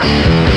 Bye.